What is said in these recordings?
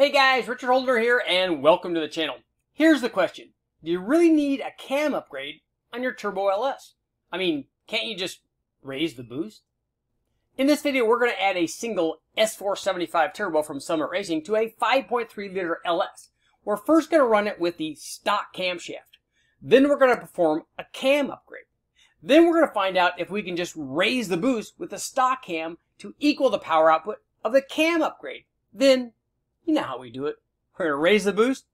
Hey guys, Richard Holdener here and welcome to the channel. Here's the question. Do you really need a cam upgrade on your Turbo LS? I mean, can't you just raise the boost? In this video, we're going to add a single S475 turbo from Summit Racing to a 5.3 liter LS. We're first going to run it with the stock camshaft. Then we're going to perform a cam upgrade. Then we're going to find out if we can just raise the boost with the stock cam to equal the power output of the cam upgrade. Then you know how we do it. We're going to raise the boost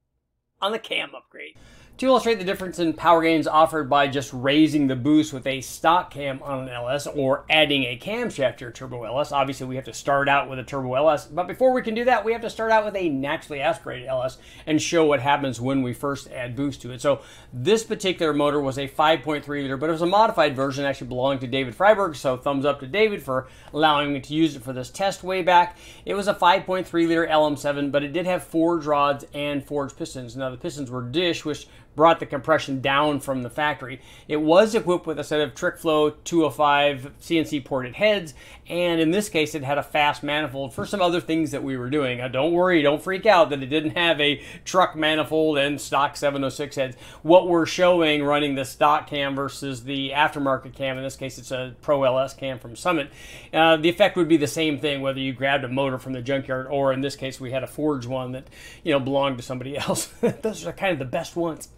on the cam upgrade. To illustrate the difference in power gains offered by just raising the boost with a stock cam on an LS or adding a camshaft to your Turbo LS, obviously we have to start out with a Turbo LS. But before we can do that, we have to start out with a naturally aspirated LS and show what happens when we first add boost to it. So this particular motor was a 5.3 liter, but it was a modified version actually belonging to David Freiberg. So thumbs up to David for allowing me to use it for this test way back. It was a 5.3 liter LM7, but it did have forged rods and forged pistons. Now the pistons were dish, which brought the compression down from the factory. It was equipped with a set of TrickFlow 205 CNC ported heads, and in this case, it had a fast manifold for some other things that we were doing. Now, don't worry, don't freak out that it didn't have a truck manifold and stock 706 heads. What we're showing running the stock cam versus the aftermarket cam, in this case, it's a Pro LS cam from Summit, uh, the effect would be the same thing whether you grabbed a motor from the junkyard or in this case, we had a forged one that you know belonged to somebody else. Those are kind of the best ones.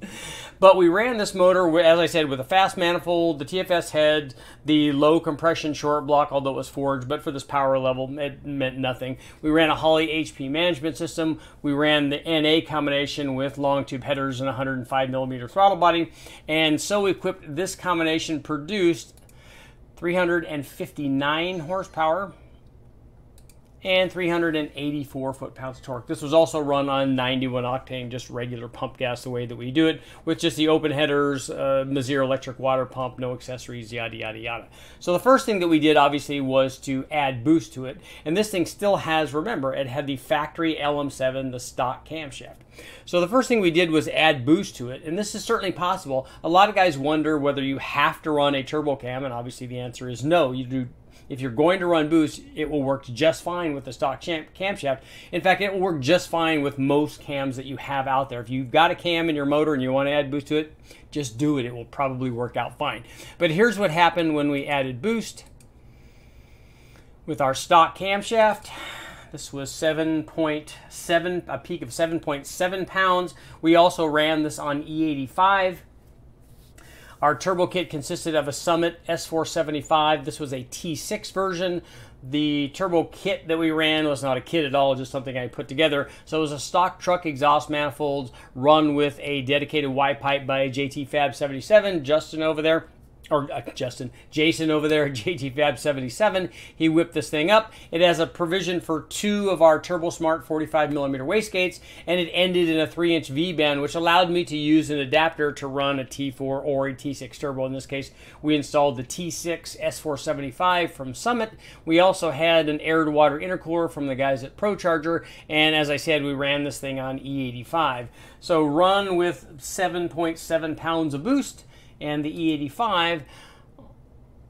But we ran this motor, as I said, with a fast manifold, the TFS head, the low compression short block, although it was forged, but for this power level, it meant nothing. We ran a Holley HP management system. We ran the NA combination with long tube headers and 105 millimeter throttle body. And so equipped, this combination produced 359 horsepower and 384 foot-pounds of torque. This was also run on 91 octane, just regular pump gas, the way that we do it, with just the open headers, uh, Meziere electric water pump, no accessories, yada, yada, yada. So the first thing that we did, obviously, was to add boost to it. And this thing still has, remember, it had the factory LM7, the stock camshaft. So the first thing we did was add boost to it, and this is certainly possible. A lot of guys wonder whether you have to run a turbo cam, and obviously the answer is no. You do if you're going to run boost, it will work just fine with the stock camshaft. In fact, it will work just fine with most cams that you have out there. If you've got a cam in your motor and you want to add boost to it, just do it. It will probably work out fine. But here's what happened when we added boost with our stock camshaft. This was 7.7, a peak of 7.7 pounds. We also ran this on E85 our turbo kit consisted of a Summit S475. This was a T6 version. The turbo kit that we ran was not a kit at all, just something I put together. So it was a stock truck exhaust manifold run with a dedicated Y pipe by JT Fab 77. Justin over there or uh, Justin, Jason over there at JT Fab 77. He whipped this thing up. It has a provision for two of our Turbosmart 45 millimeter wastegates, and it ended in a 3 inch V band, which allowed me to use an adapter to run a T4 or a T6 turbo. In this case, we installed the T6 S475 from Summit. We also had an air to water intercooler from the guys at ProCharger, and as I said, we ran this thing on E85. So run with 7.7 pounds of boost and the E85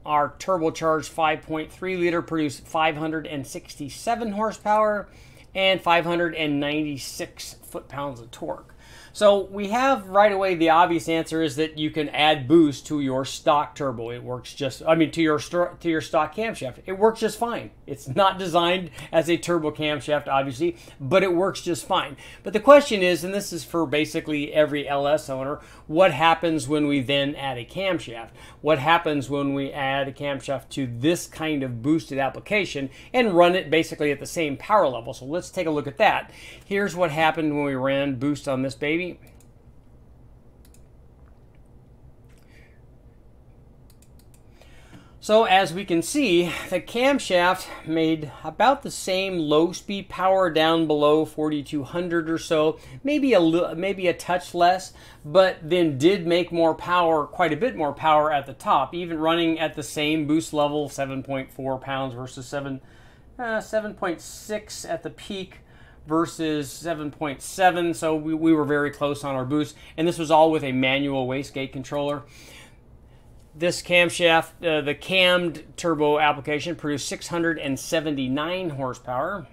our turbocharged 5.3 liter produced 567 horsepower and 596 foot-pounds of torque. So we have right away the obvious answer is that you can add boost to your stock turbo. It works just I mean to your to your stock camshaft. It works just fine. It's not designed as a turbo camshaft obviously, but it works just fine. But the question is and this is for basically every LS owner, what happens when we then add a camshaft? What happens when we add a camshaft to this kind of boosted application and run it basically at the same power level? So let's take a look at that. Here's what happened when we ran boost on this baby So as we can see, the camshaft made about the same low speed power down below 4200 or so, maybe a little, maybe a touch less, but then did make more power, quite a bit more power at the top, even running at the same boost level, 7.4 pounds versus 7, uh, 7.6 at the peak versus 7.7, so we, we were very close on our boost. And this was all with a manual wastegate controller. This camshaft, uh, the cammed turbo application, produced 679 horsepower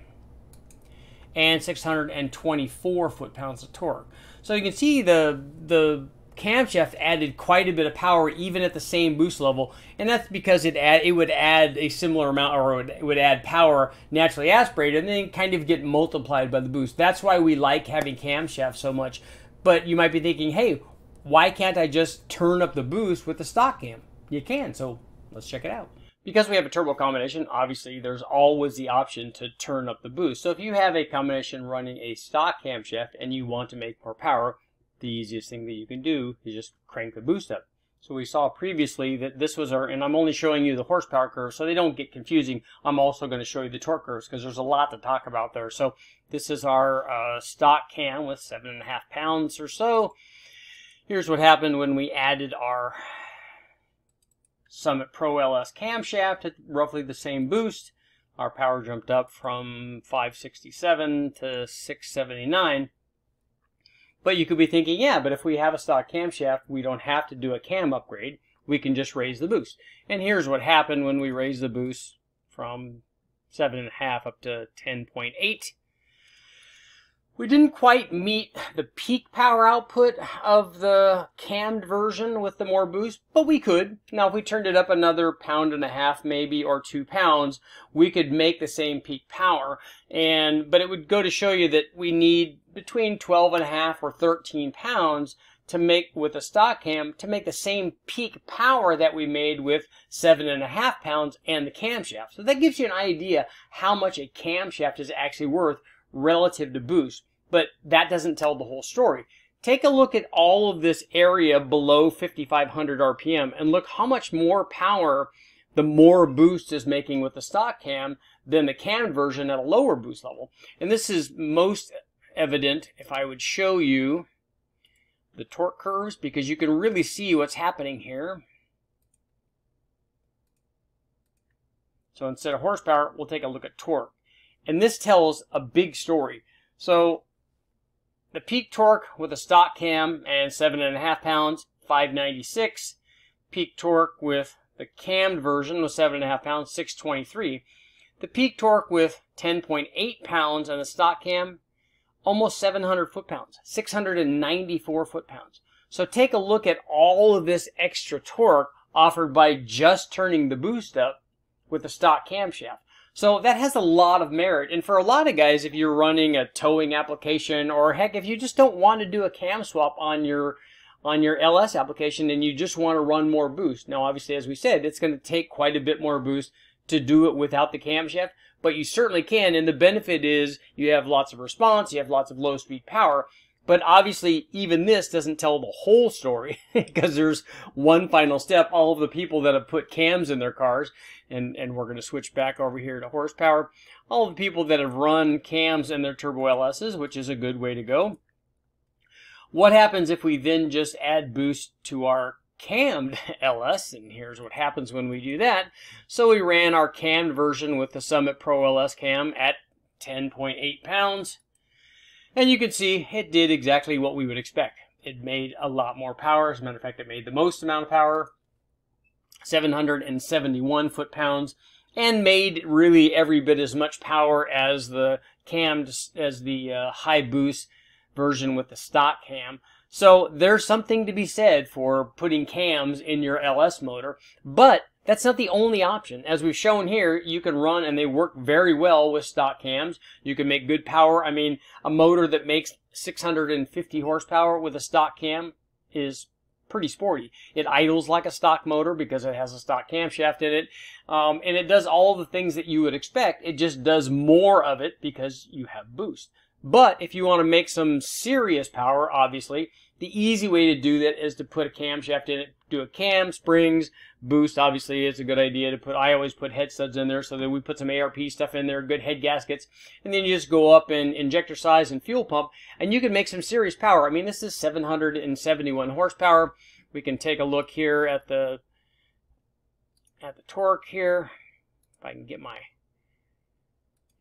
and 624 foot-pounds of torque. So you can see the the camshaft added quite a bit of power even at the same boost level, and that's because it add, it would add a similar amount or it would, it would add power naturally aspirated and then kind of get multiplied by the boost. That's why we like having camshaft so much. But you might be thinking, hey, why can't I just turn up the boost with the stock cam? You can, so let's check it out. Because we have a turbo combination, obviously there's always the option to turn up the boost. So if you have a combination running a stock camshaft and you want to make more power, the easiest thing that you can do is just crank the boost up. So we saw previously that this was our, and I'm only showing you the horsepower curve so they don't get confusing. I'm also going to show you the torque curves because there's a lot to talk about there. So this is our uh, stock cam with seven and a half pounds or so. Here's what happened when we added our Summit Pro LS camshaft at roughly the same boost. Our power jumped up from 567 to 679. But you could be thinking, yeah, but if we have a stock camshaft, we don't have to do a cam upgrade. We can just raise the boost. And here's what happened when we raised the boost from 7.5 up to 10.8. We didn't quite meet the peak power output of the cammed version with the more boost, but we could. Now, if we turned it up another pound and a half, maybe, or two pounds, we could make the same peak power. And, but it would go to show you that we need between 12 and a half or 13 pounds to make with a stock cam to make the same peak power that we made with seven and a half pounds and the camshaft. So that gives you an idea how much a camshaft is actually worth relative to boost, but that doesn't tell the whole story. Take a look at all of this area below 5500 RPM and look how much more power the more boost is making with the stock cam than the cam version at a lower boost level. And this is most evident if I would show you the torque curves because you can really see what's happening here. So instead of horsepower, we'll take a look at torque. And this tells a big story. So the peak torque with a stock cam and seven and a half pounds, 596. Peak torque with the cammed version was seven and a half pounds, 623. The peak torque with 10.8 pounds and the stock cam, almost 700 foot-pounds, 694 foot-pounds. So take a look at all of this extra torque offered by just turning the boost up with the stock camshaft. So that has a lot of merit. And for a lot of guys, if you're running a towing application or heck, if you just don't want to do a cam swap on your on your LS application and you just want to run more boost. Now, obviously, as we said, it's going to take quite a bit more boost to do it without the camshaft, but you certainly can. And the benefit is you have lots of response, you have lots of low speed power. But obviously, even this doesn't tell the whole story because there's one final step. All of the people that have put cams in their cars, and, and we're going to switch back over here to horsepower. All of the people that have run cams in their turbo LSs, which is a good way to go. What happens if we then just add boost to our cammed LS? And here's what happens when we do that. So we ran our cammed version with the Summit Pro LS cam at 10.8 pounds and you can see it did exactly what we would expect. It made a lot more power. As a matter of fact, it made the most amount of power, 771 foot-pounds, and made really every bit as much power as the cam, as the uh, high boost version with the stock cam. So there's something to be said for putting cams in your LS motor, but that's not the only option. As we've shown here, you can run and they work very well with stock cams. You can make good power. I mean, a motor that makes 650 horsepower with a stock cam is pretty sporty. It idles like a stock motor because it has a stock camshaft in it. Um, and it does all the things that you would expect. It just does more of it because you have boost. But if you want to make some serious power, obviously, the easy way to do that is to put a camshaft in it, do a cam, springs, boost. Obviously, it's a good idea to put, I always put head studs in there so that we put some ARP stuff in there, good head gaskets, and then you just go up in injector size and fuel pump, and you can make some serious power. I mean, this is 771 horsepower. We can take a look here at the, at the torque here. If I can get my,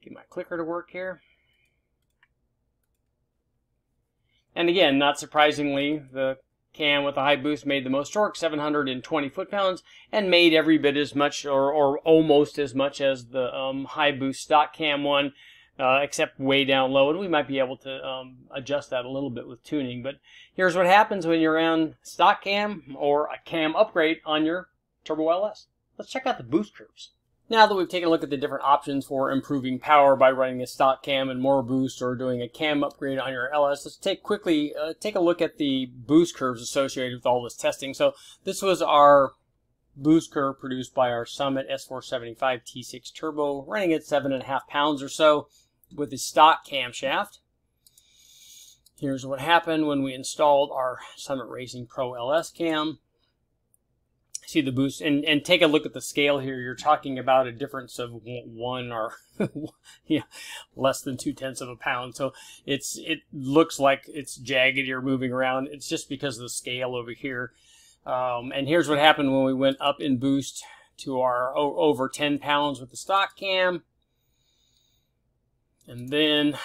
get my clicker to work here. And again, not surprisingly, the cam with a high boost made the most torque, 720 foot-pounds, and made every bit as much or, or almost as much as the um, high boost stock cam one. uh, except way down low, and we might be able to um, adjust that a little bit with tuning. But here's what happens when you're on stock cam or a cam upgrade on your Turbo LS. Let's check out the boost curves. Now that we've taken a look at the different options for improving power by running a stock cam and more boost or doing a cam upgrade on your LS, let's take quickly uh, take a look at the boost curves associated with all this testing. So this was our boost curve produced by our Summit S475 T6 Turbo, running at seven and a half pounds or so with the stock camshaft. Here's what happened when we installed our Summit Racing Pro LS cam see the boost and, and take a look at the scale here. You're talking about a difference of one or yeah, less than two tenths of a pound. So it's it looks like it's jagged. You're moving around. It's just because of the scale over here. Um, and here's what happened when we went up in boost to our over 10 pounds with the stock cam. And then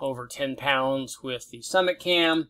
over 10 pounds with the Summit cam.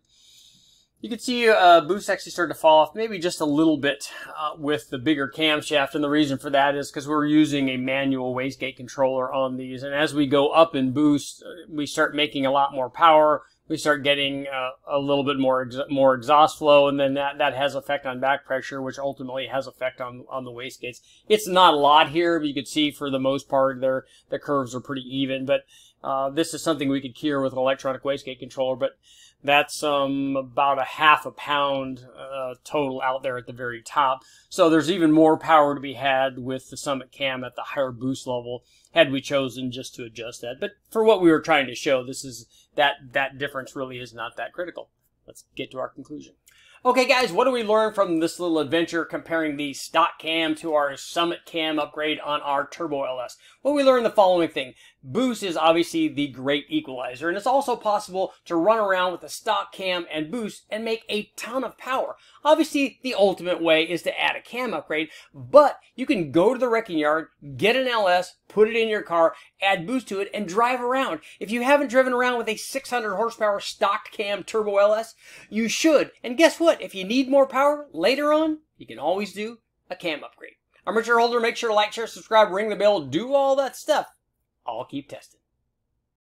You can see uh, boost actually started to fall off maybe just a little bit uh, with the bigger camshaft. And the reason for that is because we're using a manual wastegate controller on these. And as we go up in boost, uh, we start making a lot more power. We start getting uh, a little bit more ex more exhaust flow, and then that, that has effect on back pressure, which ultimately has effect on on the wastegates. It's not a lot here, but you can see for the most part, they the curves are pretty even. But uh, this is something we could cure with an electronic wastegate controller. But that's um, about a half a pound uh, total out there at the very top. So there's even more power to be had with the Summit Cam at the higher boost level had we chosen just to adjust that. But for what we were trying to show, this is that that difference really is not that critical. Let's get to our conclusion. Okay guys, what do we learn from this little adventure comparing the stock cam to our Summit cam upgrade on our Turbo LS? Well, we learned the following thing. Boost is obviously the great equalizer, and it's also possible to run around with a stock cam and boost and make a ton of power. Obviously, the ultimate way is to add a cam upgrade, but you can go to the wrecking yard, get an LS, put it in your car, add boost to it, and drive around. If you haven't driven around with a 600 horsepower stock cam turbo LS, you should. And guess what? If you need more power later on, you can always do a cam upgrade. I'm Richard Holdener. Make sure to like, share, subscribe, ring the bell, do all that stuff. I'll keep testing.